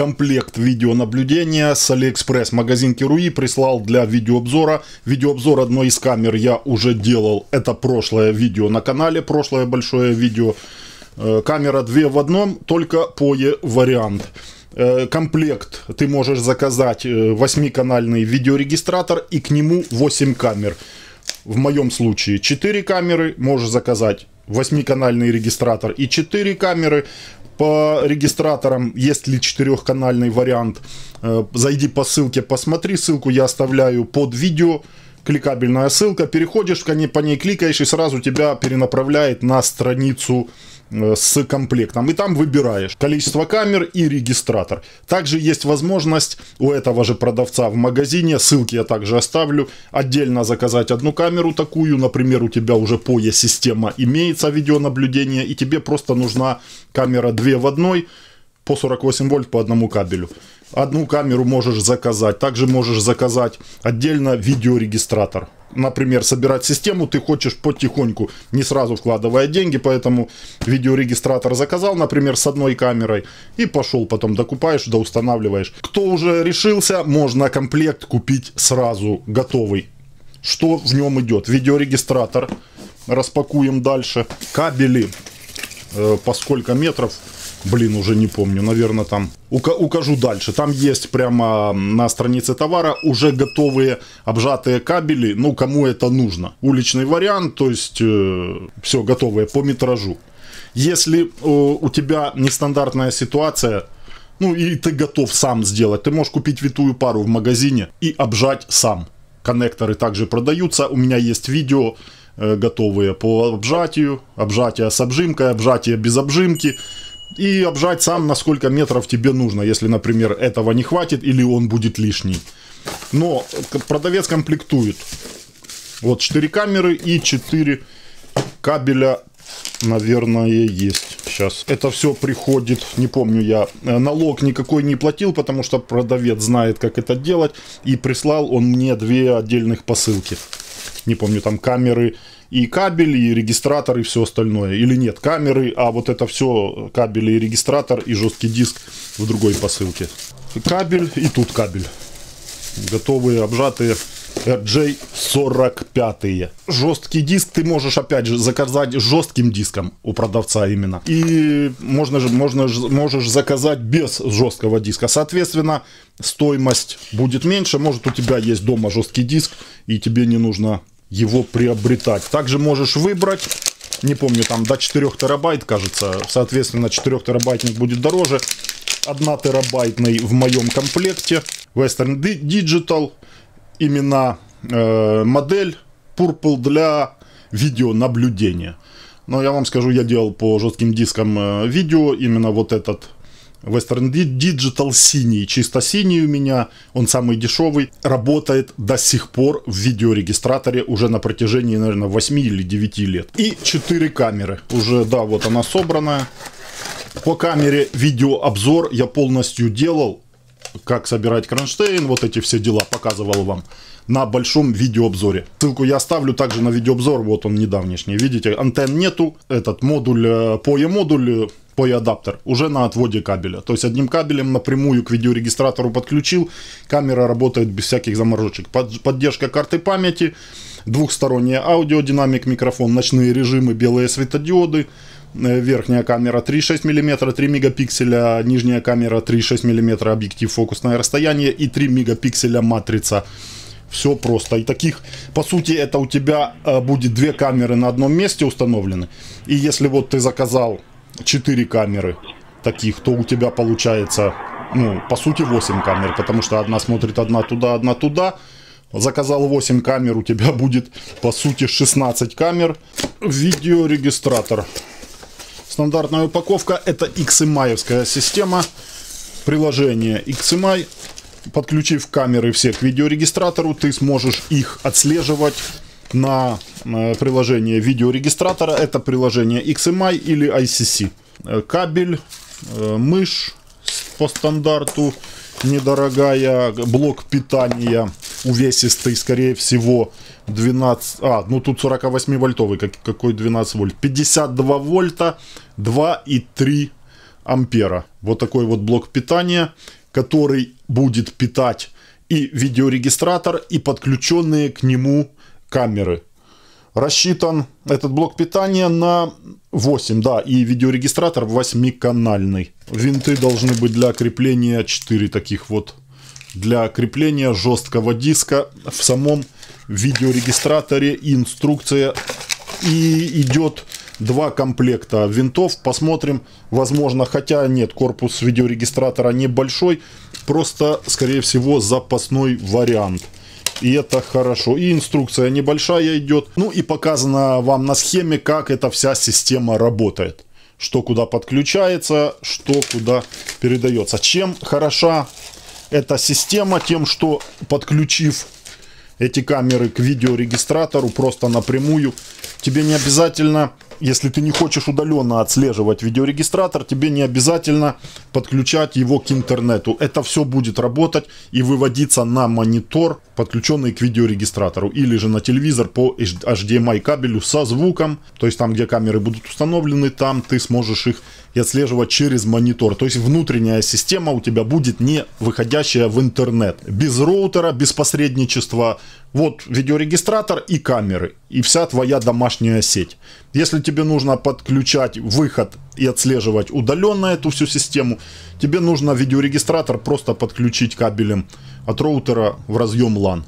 комплект видеонаблюдения с Алиэкспресс. Магазин Кируи прислал для видеообзора. Видеообзор одной из камер я уже делал. Это прошлое видео на канале, прошлое большое видео. Э, камера 2 в одном, только PoE вариант э, комплект ты можешь заказать 8-канальный видеорегистратор и к нему 8 камер. В моем случае 4 камеры, можешь заказать 8-канальный регистратор и 4 камеры. По регистраторам есть ли четырехканальный вариант, э, зайди по ссылке, посмотри, ссылку я оставляю под видео, кликабельная ссылка, переходишь, по ней кликаешь и сразу тебя перенаправляет на страницу с комплектом. И там выбираешь количество камер и регистратор. Также есть возможность у этого же продавца в магазине, ссылки я также оставлю, отдельно заказать одну камеру такую. Например, у тебя уже POE система имеется видеонаблюдение, и тебе просто нужна камера 2 в одной по 48 вольт по одному кабелю. Одну камеру можешь заказать. Также можешь заказать отдельно видеорегистратор например, собирать систему, ты хочешь потихоньку, не сразу вкладывая деньги, поэтому видеорегистратор заказал, например, с одной камерой, и пошел, потом докупаешь, да устанавливаешь. Кто уже решился, можно комплект купить сразу, готовый. Что в нем идет? Видеорегистратор, распакуем дальше. Кабели, э, по сколько метров, блин, уже не помню, наверное, там, укажу дальше. Там есть прямо на странице товара уже готовые обжатые кабели, ну, кому это нужно. Уличный вариант, то есть, э, все готовое по метражу. Если э, у тебя нестандартная ситуация, ну, и ты готов сам сделать, ты можешь купить витую пару в магазине и обжать сам. Коннекторы также продаются, у меня есть видео, э, готовые по обжатию, обжатие с обжимкой, обжатие без обжимки и обжать сам, на сколько метров тебе нужно, если, например, этого не хватит или он будет лишний. Но продавец комплектует. Вот 4 камеры и 4 кабеля, наверное, есть. Сейчас. Это все приходит, не помню я, э, налог никакой не платил, потому что продавец знает, как это делать. И прислал он мне две отдельных посылки. Не помню, там камеры и кабель, и регистратор, и все остальное. Или нет, камеры, а вот это все кабель и регистратор, и жесткий диск в другой посылке. Кабель и тут кабель. Готовые, обжатые RJ45. Жесткий диск ты можешь опять же заказать жестким диском у продавца именно. И можно же, можно, можешь заказать без жесткого диска. Соответственно, стоимость будет меньше. Может у тебя есть дома жесткий диск и тебе не нужно его приобретать. Также можешь выбрать, не помню, там до 4 терабайт, кажется, соответственно 4 терабайтник будет дороже. 1 терабайтный в моем комплекте. Western Digital, именно э, модель Purple для видеонаблюдения. Но я вам скажу, я делал по жестким дискам э, видео, именно вот этот Western Digital синий, чисто синий у меня, он самый дешевый, работает до сих пор в видеорегистраторе уже на протяжении, наверное, 8 или 9 лет. И 4 камеры, уже, да, вот она собранная. По камере видеообзор я полностью делал, как собирать кронштейн, вот эти все дела показывал вам на большом видеообзоре. Ссылку я оставлю также на видеообзор, вот он недавнешний. Видите, антенн нету, этот модуль, POE модуль POE адаптер уже на отводе кабеля. То есть одним кабелем напрямую к видеорегистратору подключил, камера работает без всяких заморочек. Под, поддержка карты памяти, двухсторонняя аудио, динамик, микрофон, ночные режимы, белые светодиоды, э, верхняя камера 3,6 мм, 3 мегапикселя, нижняя камера 3,6 мм, объектив, фокусное расстояние и 3 мегапикселя матрица. Все просто. И таких, по сути, это у тебя э, будет две камеры на одном месте установлены. И если вот ты заказал 4 камеры таких, то у тебя получается, ну, по сути, 8 камер, потому что одна смотрит одна туда, одна туда. Заказал 8 камер, у тебя будет, по сути, 16 камер. Видеорегистратор. Стандартная упаковка, это XMI система. Приложение XMI. Подключив камеры все к видеорегистратору, ты сможешь их отслеживать на э, приложение видеорегистратора. Это приложение XMI или ICC. Э, кабель, э, мышь по стандарту недорогая, блок питания увесистый, скорее всего, 12, а, ну тут 48 вольтовый, как, какой 12 вольт, 52 вольта, 2 и 3 ампера. Вот такой вот блок питания, который будет питать и видеорегистратор, и подключенные к нему камеры. Рассчитан этот блок питания на 8, да, и видеорегистратор 8-канальный. Винты должны быть для крепления 4 таких вот. Для крепления жесткого диска в самом видеорегистраторе инструкция и идет два комплекта винтов. Посмотрим, возможно, хотя нет, корпус видеорегистратора небольшой, просто, скорее всего, запасной вариант. И это хорошо. И инструкция небольшая идет. Ну и показано вам на схеме, как эта вся система работает. Что куда подключается, что куда передается. Чем хороша эта система? Тем, что подключив эти камеры к видеорегистратору просто напрямую, тебе не обязательно если ты не хочешь удаленно отслеживать видеорегистратор, тебе не обязательно подключать его к интернету. Это все будет работать и выводиться на монитор, подключенный к видеорегистратору, или же на телевизор по HDMI кабелю со звуком. То есть там, где камеры будут установлены, там ты сможешь их и отслеживать через монитор. То есть внутренняя система у тебя будет не выходящая в интернет. Без роутера, без посредничества. Вот видеорегистратор и камеры. И вся твоя домашняя сеть. Если тебе нужно подключать выход и отслеживать удаленно эту всю систему, тебе нужно видеорегистратор просто подключить кабелем от роутера в разъем LAN.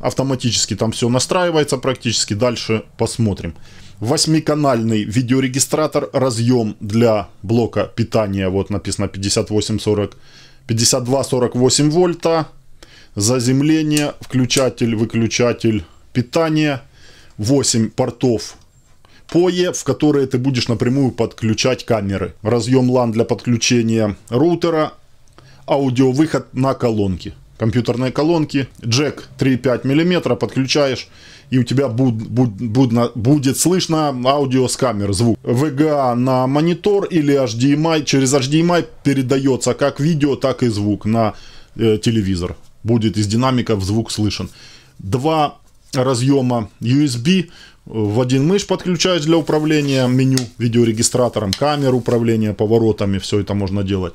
Автоматически там все настраивается практически. Дальше посмотрим. Восьмиканальный видеорегистратор, разъем для блока питания, вот написано 5840, 5248 вольта, заземление, включатель, выключатель, питание, 8 портов PoE, в которые ты будешь напрямую подключать камеры. Разъем LAN для подключения роутера, аудиовыход на колонки компьютерные колонки, джек 3,5 мм подключаешь, и у тебя буд, буд, буд, будет слышно аудио с камер, звук. VGA на монитор или HDMI, через HDMI передается как видео, так и звук на э, телевизор. Будет из динамиков звук слышен. Два разъема USB, в один мышь подключаешь для управления меню видеорегистратором, камер управления поворотами, все это можно делать.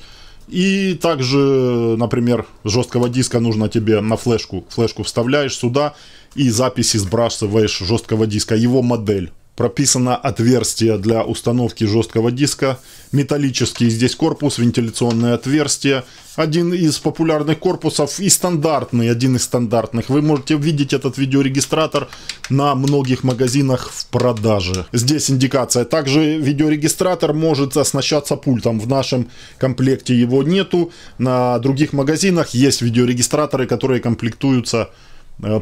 И также, например, жесткого диска нужно тебе на флешку. Флешку вставляешь сюда и записи сбрасываешь жесткого диска. Его модель прописано отверстие для установки жесткого диска, металлический здесь корпус, вентиляционное отверстие, один из популярных корпусов и стандартный, один из стандартных. Вы можете видеть этот видеорегистратор на многих магазинах в продаже. Здесь индикация. Также видеорегистратор может оснащаться пультом. В нашем комплекте его нету. На других магазинах есть видеорегистраторы, которые комплектуются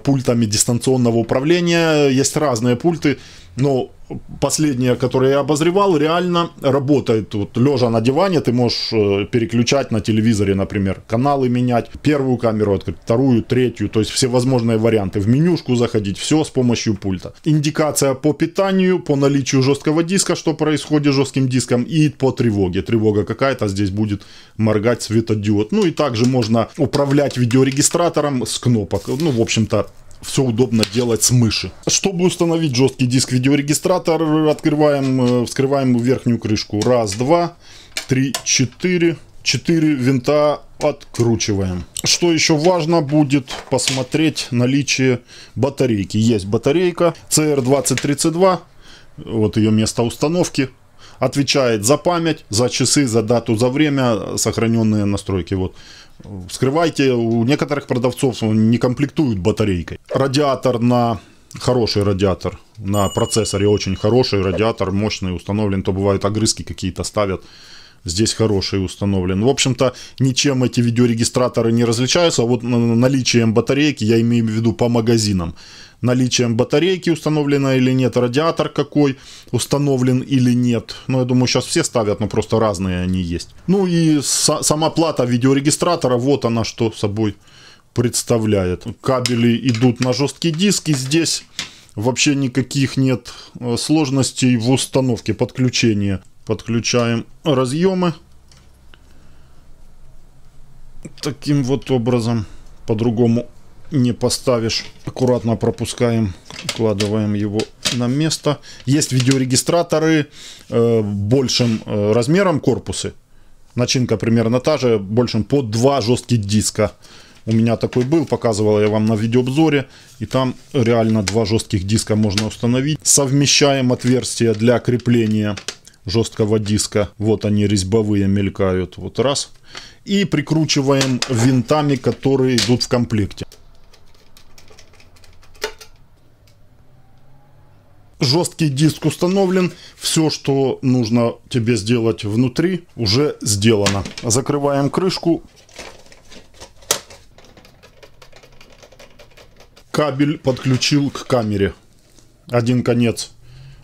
пультами дистанционного управления. Есть разные пульты, но последнее, которое я обозревал, реально работает. Вот лежа на диване ты можешь э, переключать на телевизоре, например, каналы менять, первую камеру открыть, вторую, третью, то есть все возможные варианты. В менюшку заходить, все с помощью пульта. Индикация по питанию, по наличию жесткого диска, что происходит с жестким диском, и по тревоге. Тревога какая-то здесь будет моргать светодиод. Ну и также можно управлять видеорегистратором с кнопок. Ну, в общем-то, все удобно делать с мыши. Чтобы установить жесткий диск видеорегистратор, открываем, э, вскрываем верхнюю крышку. Раз, два, три, четыре. Четыре винта откручиваем. Что еще важно будет посмотреть наличие батарейки. Есть батарейка CR2032. Вот ее место установки. Отвечает за память, за часы, за дату, за время, сохраненные настройки. Вот Вскрывайте, у некоторых продавцов не комплектуют батарейкой. Радиатор на хороший радиатор, на процессоре очень хороший радиатор, мощный установлен, то бывают огрызки какие-то ставят. Здесь хороший установлен. В общем-то, ничем эти видеорегистраторы не различаются. Вот наличием батарейки, я имею в виду по магазинам наличием батарейки установлена или нет, радиатор какой установлен или нет. Ну, я думаю, сейчас все ставят, но просто разные они есть. Ну и сама плата видеорегистратора, вот она что собой представляет. Кабели идут на жесткий диск, и здесь вообще никаких нет э, сложностей в установке подключения. Подключаем разъемы. Таким вот образом. По-другому не поставишь. Аккуратно пропускаем, укладываем его на место. Есть видеорегистраторы э, большим э, размером корпусы. Начинка примерно та же, больше под два жестких диска. У меня такой был, показывал я вам на видеообзоре. И там реально два жестких диска можно установить. Совмещаем отверстия для крепления жесткого диска. Вот они резьбовые мелькают. Вот раз. И прикручиваем винтами, которые идут в комплекте. Жесткий диск установлен. Все, что нужно тебе сделать внутри, уже сделано. Закрываем крышку. Кабель подключил к камере. Один конец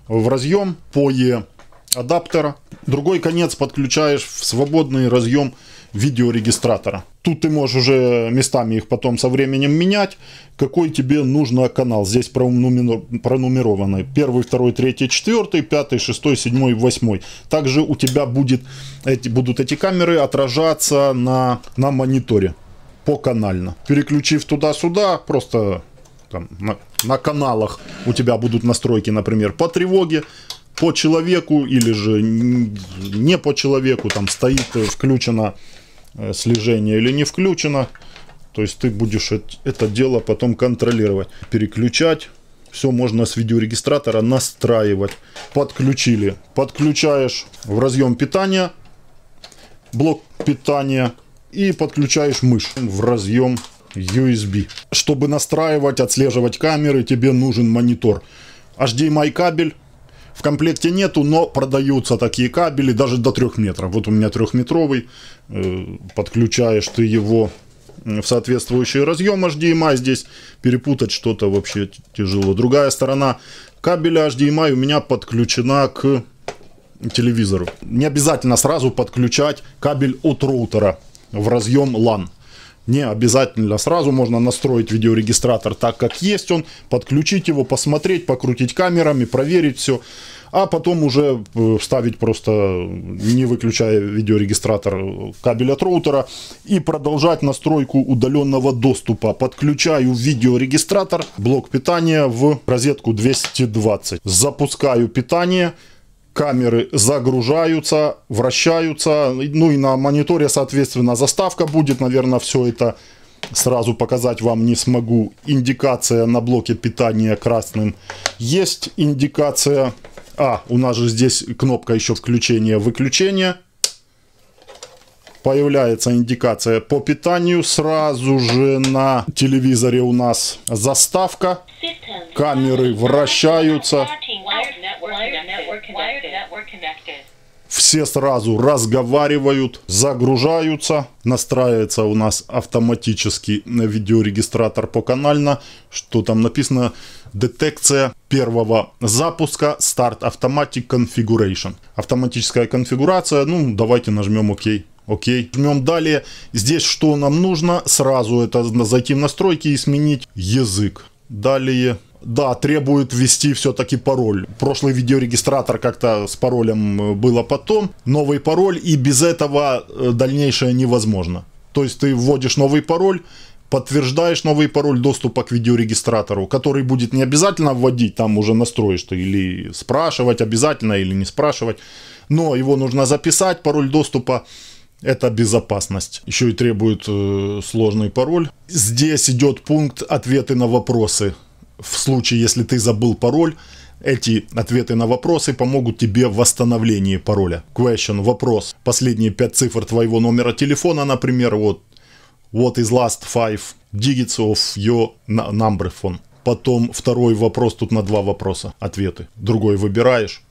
в разъем по Е адаптера. Другой конец подключаешь в свободный разъем видеорегистратора. Тут ты можешь уже местами их потом со временем менять. Какой тебе нужно канал. Здесь пронумерованный. Первый, второй, третий, четвертый, пятый, шестой, седьмой, восьмой. Также у тебя будет, эти, будут эти камеры отражаться на, на мониторе поканально. Переключив туда-сюда, просто там, на, на каналах у тебя будут настройки, например, по тревоге, по человеку или же не по человеку, там стоит э, включено э, слежение или не включено. То есть ты будешь это дело потом контролировать, переключать. Все можно с видеорегистратора настраивать. Подключили. Подключаешь в разъем питания, блок питания и подключаешь мышь в разъем USB. Чтобы настраивать, отслеживать камеры, тебе нужен монитор. HDMI кабель в комплекте нету, но продаются такие кабели даже до 3 метров. Вот у меня трехметровый, э, подключаешь ты его в соответствующий разъем HDMI. Здесь перепутать что-то вообще тяжело. Другая сторона кабеля HDMI у меня подключена к телевизору. Не обязательно сразу подключать кабель от роутера в разъем LAN. Не обязательно сразу можно настроить видеорегистратор так, как есть он, подключить его, посмотреть, покрутить камерами, проверить все. А потом уже э, вставить просто, не выключая видеорегистратор, кабель от роутера и продолжать настройку удаленного доступа. Подключаю видеорегистратор, блок питания в розетку 220. Запускаю питание камеры загружаются, вращаются, ну и на мониторе, соответственно, заставка будет, наверное, все это сразу показать вам не смогу. Индикация на блоке питания красным есть, индикация... А, у нас же здесь кнопка еще включения-выключения. Появляется индикация по питанию. Сразу же на телевизоре у нас заставка. Камеры вращаются. Все сразу разговаривают, загружаются. Настраивается у нас автоматически видеорегистратор по канально. Что там написано? Детекция первого запуска Start Automatic Configuration. Автоматическая конфигурация. Ну, давайте нажмем ОК. Окей. Жмем далее. Здесь что нам нужно? Сразу это зайти в настройки и сменить язык. Далее да, требует ввести все-таки пароль. Прошлый видеорегистратор как-то с паролем э, было потом. Новый пароль, и без этого э, дальнейшее невозможно. То есть ты вводишь новый пароль, подтверждаешь новый пароль доступа к видеорегистратору, который будет не обязательно вводить, там уже настроишь ты, или спрашивать обязательно, или не спрашивать. Но его нужно записать, пароль доступа. Это безопасность. Еще и требует э, сложный пароль. Здесь идет пункт ответы на вопросы в случае, если ты забыл пароль, эти ответы на вопросы помогут тебе в восстановлении пароля. Question, вопрос. Последние пять цифр твоего номера телефона, например, вот What is last five digits of your number phone? Потом второй вопрос, тут на два вопроса ответы. Другой выбираешь.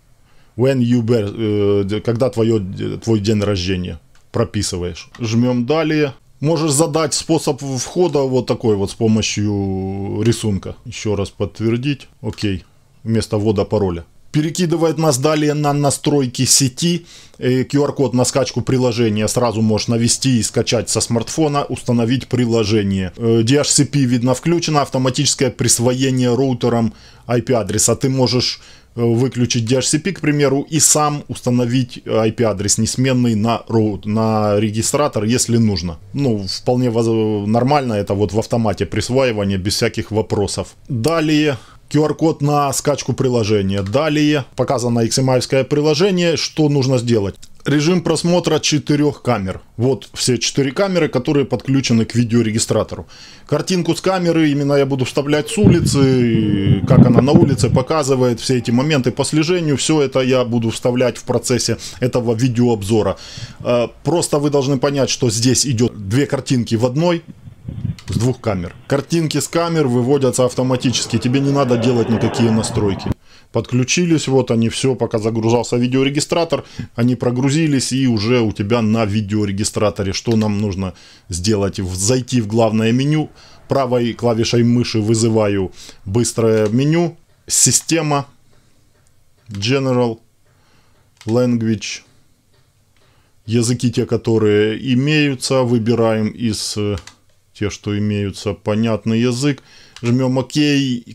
When you bear, э, когда твое, твой день рождения. Прописываешь. Жмем далее. Можешь задать способ входа вот такой вот с помощью рисунка. Еще раз подтвердить. Окей. Вместо ввода пароля. Перекидывает нас далее на настройки сети. QR-код э, на скачку приложения сразу можешь навести и скачать со смартфона, установить приложение. Э, DHCP видно включено, автоматическое присвоение роутером IP-адреса. Ты можешь выключить DHCP, к примеру, и сам установить IP-адрес несменный на, роут, на регистратор, если нужно. Ну, вполне нормально, это вот в автомате присваивания, без всяких вопросов. Далее, QR-код на скачку приложения. Далее, показано XMI приложение, что нужно сделать. Режим просмотра четырех камер. Вот все четыре камеры, которые подключены к видеорегистратору. Картинку с камеры именно я буду вставлять с улицы, как она на улице показывает, все эти моменты по слежению, все это я буду вставлять в процессе этого видеообзора. Э, просто вы должны понять, что здесь идет две картинки в одной, с двух камер. Картинки с камер выводятся автоматически, тебе не надо делать никакие настройки подключились, вот они все, пока загружался видеорегистратор, они прогрузились и уже у тебя на видеорегистраторе, что нам нужно сделать, зайти в главное меню, правой клавишей мыши вызываю быстрое меню, система, General, Language, языки те, которые имеются, выбираем из э, те, что имеются, понятный язык, жмем ОК,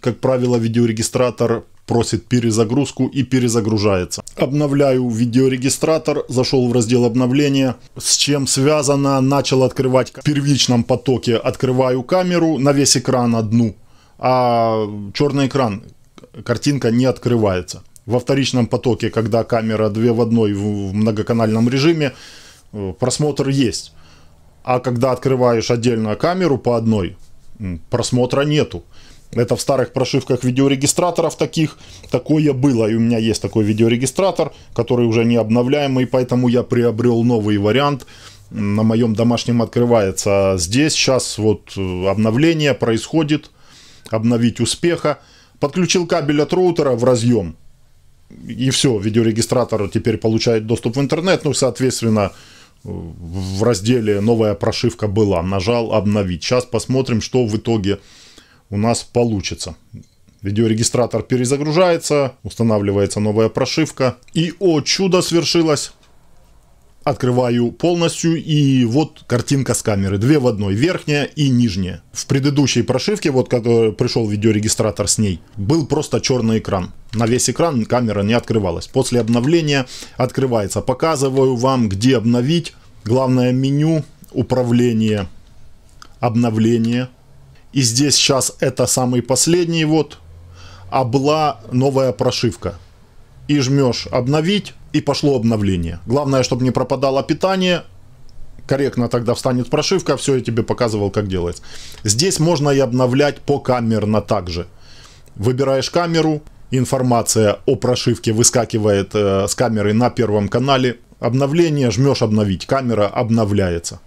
как правило, видеорегистратор просит перезагрузку и перезагружается. Обновляю видеорегистратор, зашел в раздел обновления, с чем связано, начал открывать в первичном потоке, открываю камеру на весь экран одну, а черный экран, картинка не открывается. Во вторичном потоке, когда камера 2 в 1 в многоканальном режиме, э, просмотр есть. А когда открываешь отдельную камеру по одной, просмотра нету. Это в старых прошивках видеорегистраторов таких. Такое было. И у меня есть такой видеорегистратор, который уже не обновляемый, поэтому я приобрел новый вариант. На моем домашнем открывается здесь. Сейчас вот э, обновление происходит. Обновить успеха. Подключил кабель от роутера в разъем. И все, видеорегистратор теперь получает доступ в интернет. Ну, соответственно, в разделе новая прошивка была. Нажал обновить. Сейчас посмотрим, что в итоге у нас получится. Видеорегистратор перезагружается, устанавливается новая прошивка. И, о, чудо свершилось! Открываю полностью, и вот картинка с камеры. Две в одной, верхняя и нижняя. В предыдущей прошивке, вот когда пришел видеорегистратор с ней, был просто черный экран. На весь экран камера не открывалась. После обновления открывается. Показываю вам, где обновить. Главное меню, управление, обновление – и здесь сейчас это самый последний вот, а была новая прошивка. И жмешь обновить, и пошло обновление. Главное, чтобы не пропадало питание, корректно тогда встанет прошивка, все, я тебе показывал, как делать. Здесь можно и обновлять по камерно также. Выбираешь камеру, информация о прошивке выскакивает э, с камеры на первом канале. Обновление, жмешь обновить, камера обновляется.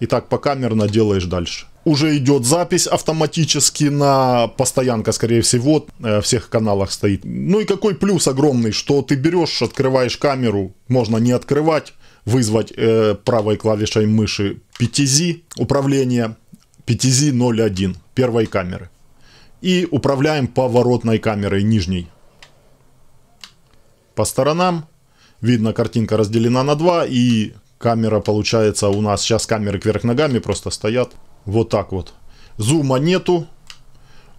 И так по камерно делаешь дальше уже идет запись автоматически на постоянка, скорее всего, э, всех каналах стоит. Ну и какой плюс огромный, что ты берешь, открываешь камеру, можно не открывать, вызвать э, правой клавишей мыши PTZ, управление PTZ 01 первой камеры. И управляем поворотной камерой нижней. По сторонам видно, картинка разделена на два, и камера получается у нас, сейчас камеры кверх ногами просто стоят. Вот так вот. Зума нету.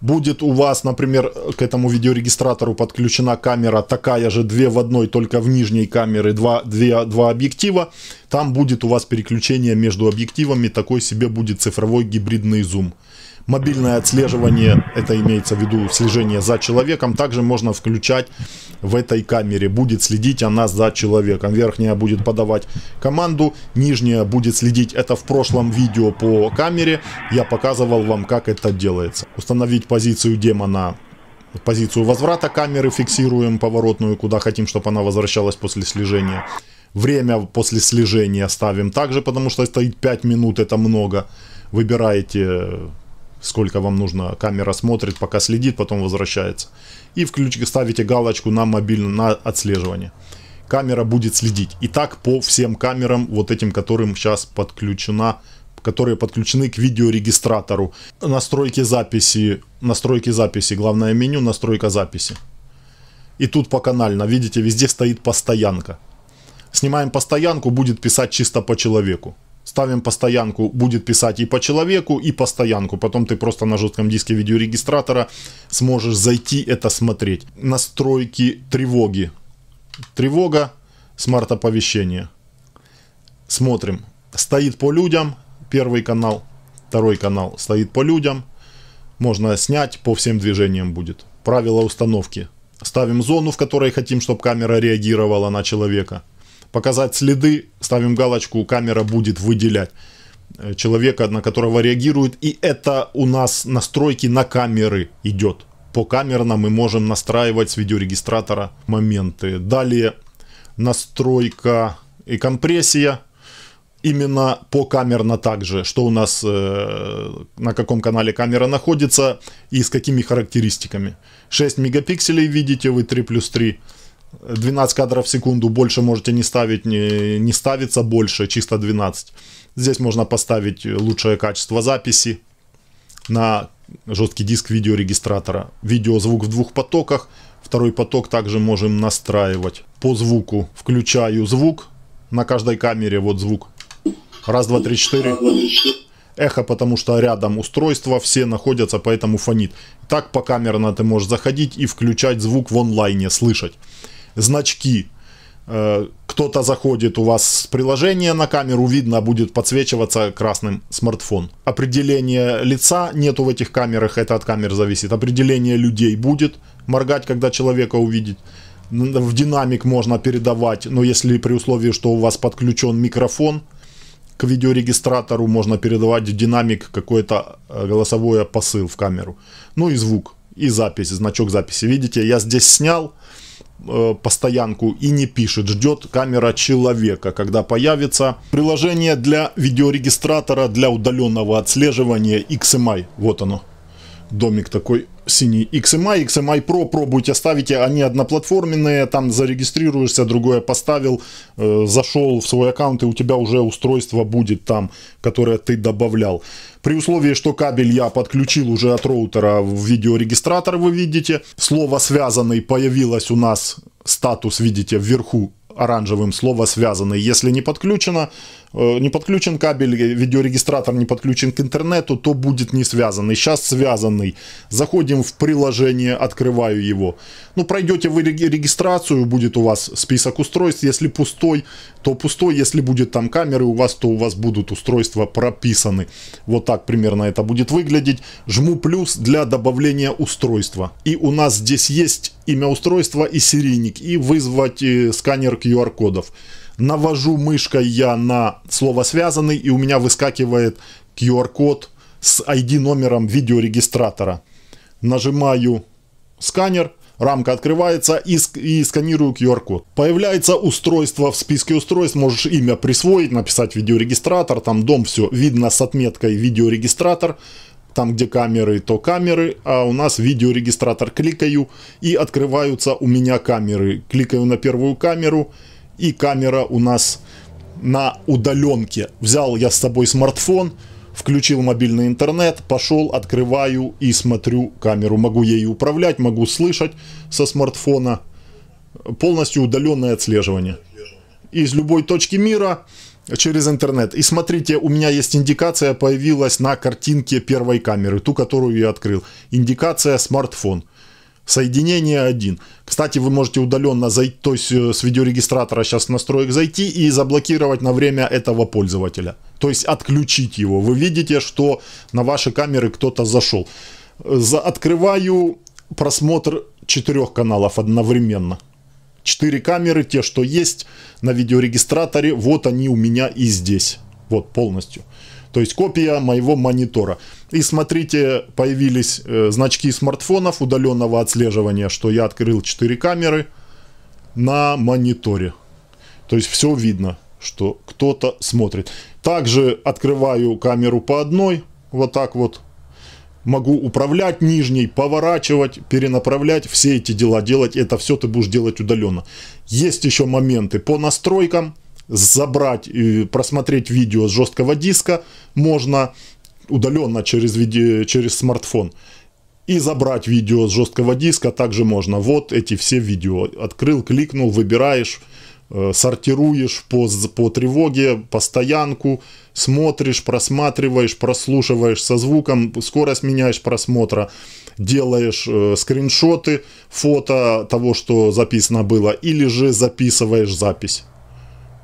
Будет у вас, например, к этому видеорегистратору подключена камера такая же, две в одной, только в нижней камере два, две, два объектива. Там будет у вас переключение между объективами, такой себе будет цифровой гибридный зум. Мобильное отслеживание, это имеется в виду слежение за человеком, также можно включать в этой камере. Будет следить она за человеком. Верхняя будет подавать команду, нижняя будет следить. Это в прошлом видео по камере. Я показывал вам, как это делается. Установить позицию демона позицию возврата камеры фиксируем поворотную, куда хотим, чтобы она возвращалась после слежения. Время после слежения ставим также, потому что стоит 5 минут, это много. Выбираете сколько вам нужно, камера смотрит, пока следит, потом возвращается. И включ, ставите галочку на мобильное, на отслеживание. Камера будет следить. И так по всем камерам, вот этим, которым сейчас подключена, которые подключены к видеорегистратору. Настройки записи, настройки записи, главное меню, настройка записи. И тут по канально, видите, везде стоит постоянка. Снимаем постоянку, будет писать чисто по человеку ставим постоянку, будет писать и по человеку, и постоянку. Потом ты просто на жестком диске видеорегистратора сможешь зайти это смотреть. Настройки тревоги. Тревога, смарт-оповещение. Смотрим. Стоит по людям, первый канал, второй канал стоит по людям. Можно снять, по всем движениям будет. Правила установки. Ставим зону, в которой хотим, чтобы камера реагировала на человека показать следы, ставим галочку, камера будет выделять э, человека, на которого реагирует. И это у нас настройки на камеры идет. По камерно мы можем настраивать с видеорегистратора моменты. Далее настройка и компрессия именно по камерно также, что у нас, э, на каком канале камера находится и с какими характеристиками. 6 мегапикселей видите вы 3 плюс 3. 12 кадров в секунду, больше можете не ставить, не, не ставится больше, чисто 12. Здесь можно поставить лучшее качество записи на жесткий диск видеорегистратора. Видеозвук в двух потоках. Второй поток также можем настраивать. По звуку включаю звук. На каждой камере вот звук Раз, два, три, четыре. Эхо, потому что рядом устройства, все находятся, поэтому фонит. Так по камерно ты можешь заходить и включать звук в онлайне, слышать. Значки. Э, кто-то заходит у вас с приложения на камеру, видно будет подсвечиваться красным смартфон. Определение лица нету в этих камерах, это от камер зависит. Определение людей будет моргать, когда человека увидит. В динамик можно передавать, но если при условии, что у вас подключен микрофон, к видеорегистратору можно передавать в динамик какой-то э, голосовой посыл в камеру. Ну и звук, и запись, значок записи. Видите, я здесь снял э, постоянку и не пишет, ждет камера человека, когда появится приложение для видеорегистратора для удаленного отслеживания XMI. Вот оно, домик такой синий XMI, XMI Pro, пробуйте, ставите, они одноплатформенные, там зарегистрируешься, другое поставил, э, зашел в свой аккаунт, и у тебя уже устройство будет там, которое ты добавлял. При условии, что кабель я подключил уже от роутера в видеорегистратор, вы видите, слово «связанный» появилось у нас, статус, видите, вверху оранжевым слово связанный. Если не подключено, не подключен кабель, э, видеорегистратор не подключен к интернету, то будет не связанный. Сейчас связанный. Заходим в приложение, открываю его. Ну, пройдете вы регистрацию, будет у вас список устройств. Если пустой, то пустой. Если будет там камеры у вас, то у вас будут устройства прописаны. Вот так примерно это будет выглядеть. Жму плюс для добавления устройства. И у нас здесь есть имя устройства и серийник. И вызвать э, сканер QR-кодов. Навожу мышкой я на слово «связанный», и у меня выскакивает QR-код с ID-номером видеорегистратора. Нажимаю сканер, рамка открывается и, и сканирую QR-код. Появляется устройство в списке устройств, можешь имя присвоить, написать видеорегистратор, там дом, все видно с отметкой видеорегистратор. Там, где камеры, то камеры, а у нас видеорегистратор. Кликаю и открываются у меня камеры. Кликаю на первую камеру и камера у нас на удаленке. Взял я с собой смартфон, включил мобильный интернет, пошел, открываю и смотрю камеру. Могу ей управлять, могу слышать со смартфона. Полностью удаленное отслеживание. Из любой точки мира через интернет. И смотрите, у меня есть индикация, появилась на картинке первой камеры, ту, которую я открыл. Индикация смартфон. Соединение 1. Кстати, вы можете удаленно зайти, то есть э, с видеорегистратора сейчас настроек зайти и заблокировать на время этого пользователя. То есть отключить его. Вы видите, что на ваши камеры кто-то зашел. За, открываю просмотр четырех каналов одновременно. Четыре камеры, те, что есть на видеорегистраторе, вот они у меня и здесь. Вот полностью. То есть копия моего монитора. И смотрите, появились э, значки смартфонов удаленного отслеживания, что я открыл 4 камеры на мониторе. То есть все видно, что кто-то смотрит. Также открываю камеру по одной, вот так вот. Могу управлять нижней, поворачивать, перенаправлять, все эти дела делать. Это все ты будешь делать удаленно. Есть еще моменты по настройкам забрать просмотреть видео с жесткого диска можно удаленно через, через смартфон. И забрать видео с жесткого диска также можно. Вот эти все видео. Открыл, кликнул, выбираешь, э, сортируешь по, по тревоге, по стоянку, смотришь, просматриваешь, прослушиваешь со звуком, скорость меняешь просмотра, делаешь э, скриншоты, фото того, что записано было, или же записываешь запись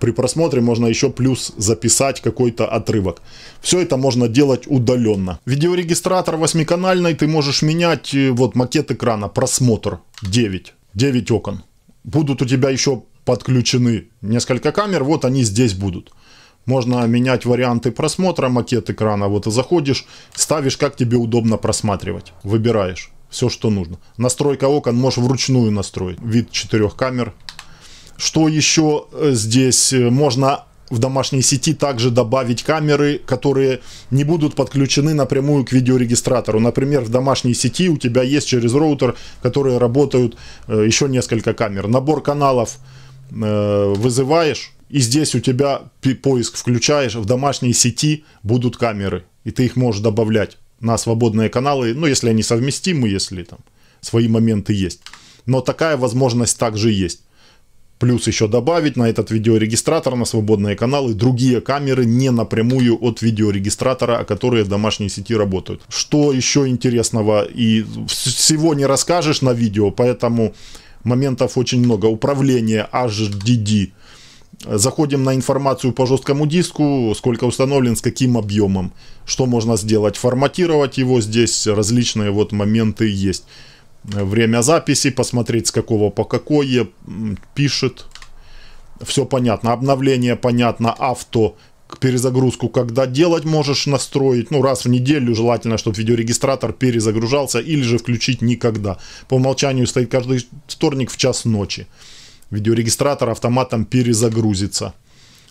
при просмотре можно еще плюс записать какой-то отрывок. Все это можно делать удаленно. Видеорегистратор восьмиканальный ты можешь менять, э, вот макет экрана, просмотр 9, 9 окон. Будут у тебя еще подключены несколько камер, вот они здесь будут. Можно менять варианты просмотра, макет экрана. Вот заходишь, ставишь, как тебе удобно просматривать. Выбираешь все, что нужно. Настройка окон можешь вручную настроить. Вид четырех камер. Что еще э, здесь? Э, можно в домашней сети также добавить камеры, которые не будут подключены напрямую к видеорегистратору. Например, в домашней сети у тебя есть через роутер, которые работают э, еще несколько камер. Набор каналов вызываешь, и здесь у тебя поиск включаешь, в домашней сети будут камеры, и ты их можешь добавлять на свободные каналы, ну, если они совместимы, если там свои моменты есть. Но такая возможность также есть. Плюс еще добавить на этот видеорегистратор, на свободные каналы, другие камеры не напрямую от видеорегистратора, которые в домашней сети работают. Что еще интересного и всего не расскажешь на видео, поэтому моментов очень много. Управление HDD Заходим на информацию по жесткому диску, сколько установлен, с каким объемом. Что можно сделать? Форматировать его здесь, различные вот моменты есть. Время записи, посмотреть с какого по какое, пишет. Все понятно. Обновление понятно, авто, перезагрузку когда делать можешь настроить, ну раз в неделю желательно, чтобы видеорегистратор перезагружался или же включить никогда. По умолчанию стоит каждый вторник в час ночи видеорегистратор автоматом перезагрузится.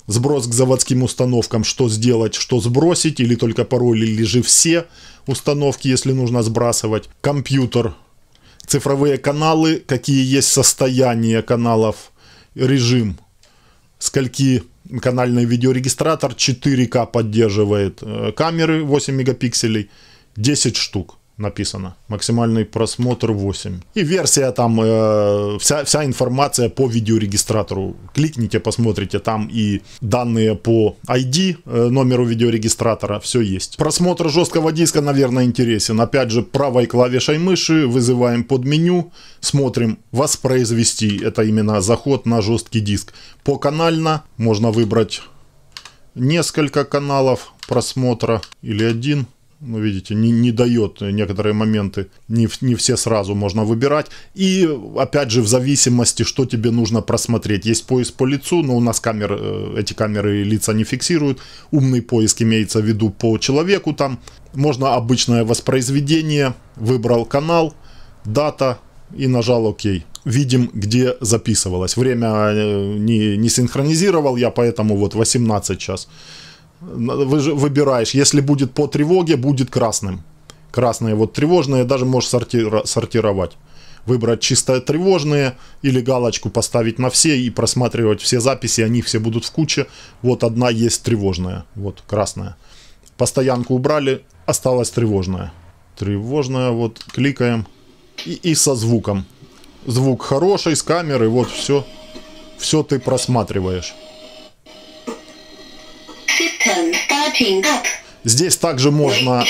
Сброс к заводским установкам, что сделать, что сбросить, или только пароль, или же все установки, если нужно сбрасывать. Компьютер, цифровые каналы, какие есть состояния каналов, режим, скольки канальный видеорегистратор 4К поддерживает, э, камеры 8 мегапикселей, 10 штук написано. Максимальный просмотр 8. И версия там, э, вся, вся информация по видеорегистратору. Кликните, посмотрите, там и данные по ID, э, номеру видеорегистратора, все есть. Просмотр жесткого диска, наверное, интересен. Опять же, правой клавишей мыши вызываем под меню, смотрим воспроизвести. Это именно заход на жесткий диск. По канально можно выбрать несколько каналов просмотра или один ну, видите, не, не дает некоторые моменты, не, не все сразу можно выбирать. И, опять же, в зависимости, что тебе нужно просмотреть. Есть поиск по лицу, но у нас камер, э, эти камеры лица не фиксируют. Умный поиск имеется в виду по человеку там. Можно обычное воспроизведение, выбрал канал, дата и нажал ОК. Видим, где записывалось. Время э, не, не синхронизировал я, поэтому вот 18 час выбираешь, если будет по тревоге, будет красным. Красные вот тревожные, даже можешь сорти сортировать. Выбрать чисто тревожные или галочку поставить на все и просматривать все записи, они все будут в куче. Вот одна есть тревожная, вот красная. Постоянку убрали, осталась тревожная. Тревожная, вот кликаем и, и со звуком. Звук хороший, с камеры, вот все, все ты просматриваешь. Здесь также можно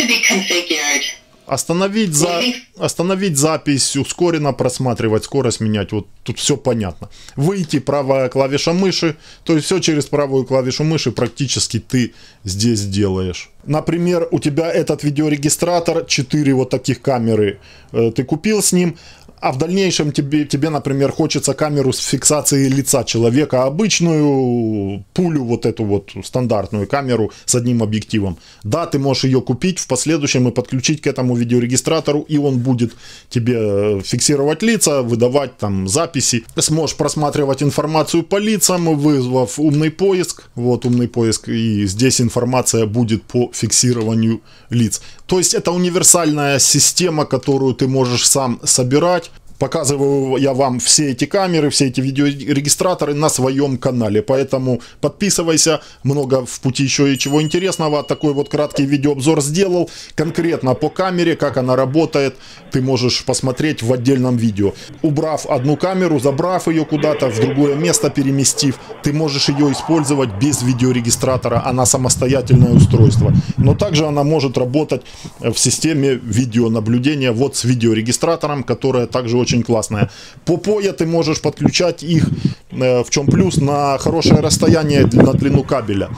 остановить, за, остановить запись, ускоренно просматривать, скорость менять. Вот тут все понятно. Выйти правая клавиша мыши, то есть все через правую клавишу мыши практически ты здесь делаешь. Например, у тебя этот видеорегистратор, 4 вот таких камеры э, ты купил с ним, а в дальнейшем тебе, тебе, например, хочется камеру с фиксацией лица человека, обычную пулю, вот эту вот стандартную камеру с одним объективом. Да, ты можешь ее купить в последующем и подключить к этому видеорегистратору, и он будет тебе э, фиксировать лица, выдавать там записи. Сможешь просматривать информацию по лицам, вызвав умный поиск. Вот умный поиск, и здесь информация будет по фиксированию лиц. То есть это универсальная система, которую ты можешь сам собирать Показываю я вам все эти камеры, все эти видеорегистраторы на своем канале. Поэтому подписывайся. Много в пути еще и чего интересного. Такой вот краткий видеообзор сделал. Конкретно по камере, как она работает, ты можешь посмотреть в отдельном видео. Убрав одну камеру, забрав ее куда-то, в другое место переместив, ты можешь ее использовать без видеорегистратора. Она самостоятельное устройство. Но также она может работать в системе видеонаблюдения вот с видеорегистратором, которая также очень очень классная. По поя ты можешь подключать их, э, в чем плюс, на хорошее расстояние на длину кабеля.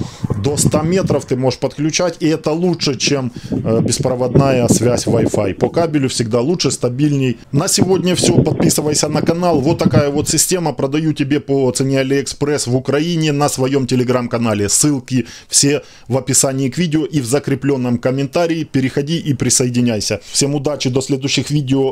До 100 метров ты можешь подключать, и это лучше, чем э, беспроводная связь Wi-Fi. По кабелю всегда лучше, стабильней. На сегодня все. Подписывайся на канал. Вот такая вот система. Продаю тебе по цене AliExpress в Украине на своем телеграм-канале. Ссылки все в описании к видео и в закрепленном комментарии. Переходи и присоединяйся. Всем удачи, до следующих видео.